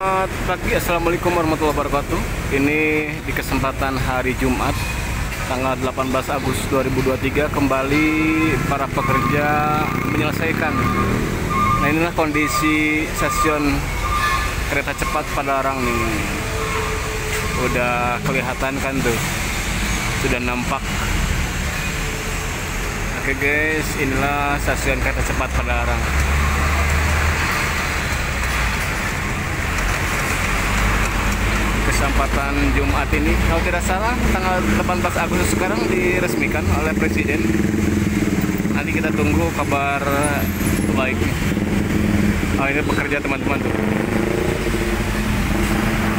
pagi, Assalamualaikum warahmatullahi wabarakatuh. Ini di kesempatan hari Jumat Tanggal 18 Agustus 2023 Kembali para pekerja menyelesaikan. Nah inilah kondisi stasiun kereta cepat Padalarang nih. Udah kelihatan kan tuh? Sudah nampak. Oke guys, inilah stasiun kereta cepat Padalarang kesempatan Jumat ini. Kalau tidak salah tanggal 18 Agustus sekarang diresmikan oleh Presiden. Nanti kita tunggu kabar baiknya oh ini pekerja teman-teman tuh.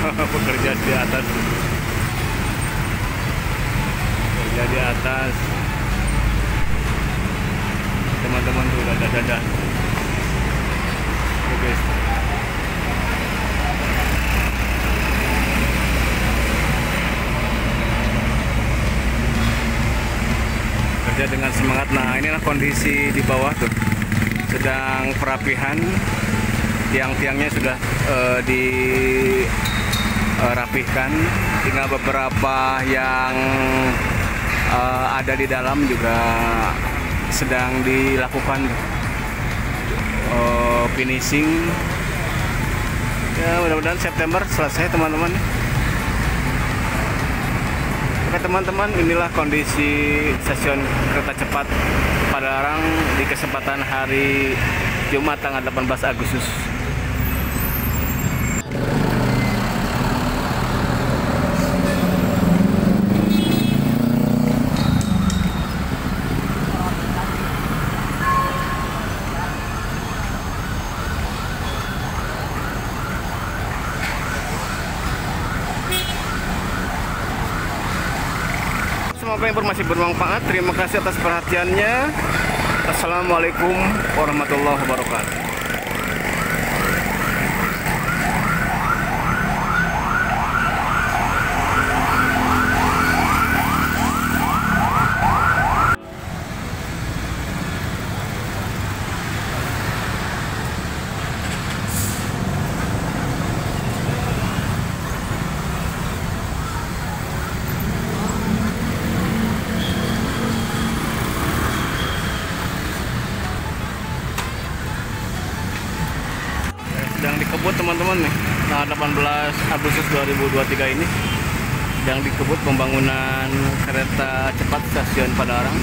Pekerja di atas. Pekerja di atas. Teman-teman tuh udah dadah. Oke guys kerja dengan semangat. Nah inilah kondisi di bawah tuh. Sedang perapihan. Tiang-tiangnya sudah uh, dirapihkan tinggal beberapa yang uh, ada di dalam juga sedang dilakukan. Uh, finishing. Ya mudah-mudahan September selesai teman-teman Oke teman-teman, inilah kondisi stasiun kereta cepat Padalarang di kesempatan hari Jumat tanggal 18 Agustus. Semoga informasi bermanfaat. Terima kasih atas perhatiannya. Assalamualaikum warahmatullahi wabarakatuh. sedang dikebut teman-teman nih tanggal 18 Agustus 2023 ini sedang dikebut pembangunan kereta cepat stasiun Padalarang